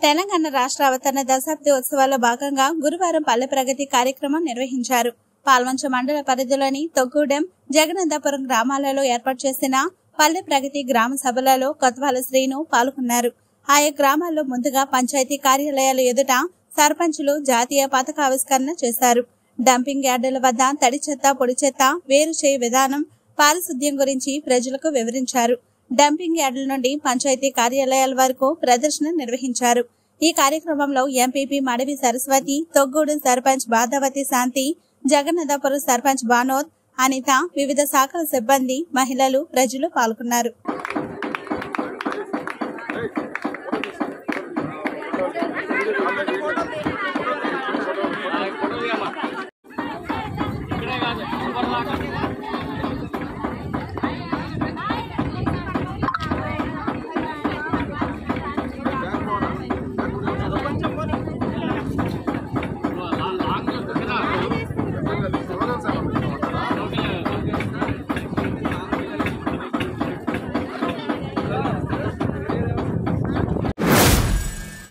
తెలంగాణ రాష్ట్ర అవతరణ దశాబ్ది ఉత్సవాల్లో భాగంగా గురువారం పల్లె ప్రగతి కార్యక్రమం నిర్వహించారు. పాల్వంచ మండల పరిధిలోని తొగ్గూడెం జగనందపురం గ్రామాలలో ఏర్పాటు చేసిన పల్లె ప్రగతి గ్రామ సభలలో కొత్వాల శ్రీను పాల్గొన్నారు. ఆయా గ్రామాల్లో ముందుగా పంచాయతీ కార్యాలయాల ఎదుట సర్పంచులు జాతీయ పథకావిష్కరణ చేశారు. డంపింగ్ యార్డుల వద్ద తడి చెత్త పొడి చెత్త వేరు చేయు విధానం పారిశుద్ధ్యం గురించి ప్రజలకు వివరించారు. డంపింగ్ యార్డుల నుండి పంచాయతీ కార్యాలయాల వరకు ప్రదర్శన నిర్వహించారు. ఈ కార్యక్రమంలో ఎంపీపీ మడవి సరస్వతి తొగ్గూడు సర్పంచ్ బాధవతి శాంతి జగన్నదపురం సర్పంచ్ బానోద్ అనిత వివిధ శాఖల సిబ్బంది మహిళలు ప్రజలు పాల్గొన్నారు